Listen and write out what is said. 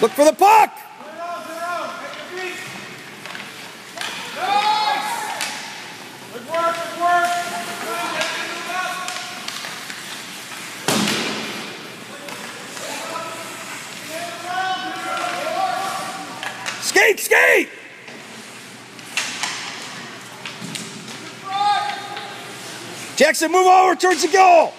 Look for the puck. Skate, skate! Jackson, move over towards the goal.